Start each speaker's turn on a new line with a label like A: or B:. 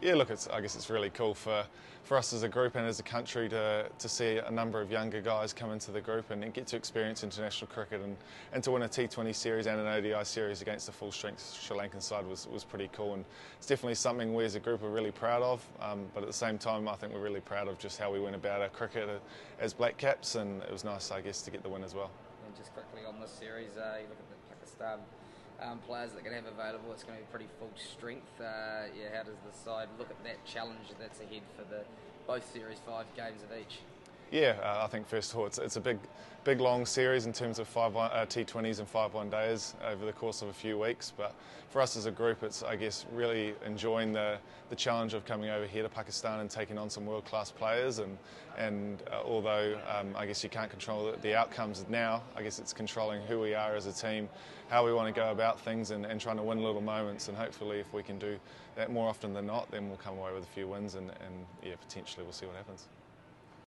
A: Yeah, look, it's, I guess it's really cool for, for us as a group and as a country to, to see a number of younger guys come into the group and, and get to experience international cricket and, and to win a T20 series and an ODI series against a full strength Sri Lankan side was, was pretty cool and it's definitely something we as a group are really proud of. Um, but at the same time, I think we're really proud of just how we went about our cricket as Black Caps and it was nice, I guess, to get the win as well.
B: And just quickly on this series, uh, you look at the Pakistan um, players that are going to have available. It's going to be pretty full strength. Uh, yeah, how does the side look at that challenge that's ahead for the both series, five games of each?
A: Yeah, uh, I think first of all, it's, it's, a big, big long series in terms of five uh, T20s and five one days over the course of a few weeks. But for us as a group, it's I guess really enjoying the, the challenge of coming over here to Pakistan and taking on some world class players. And and uh, although um, I guess you can't control the, the, outcomes now, I guess it's controlling who we are as a team, how we want to go about things, and, and trying to win little moments. And hopefully, if we can do that more often than not, then we'll come away with a few wins, and, and yeah, potentially we'll see what happens.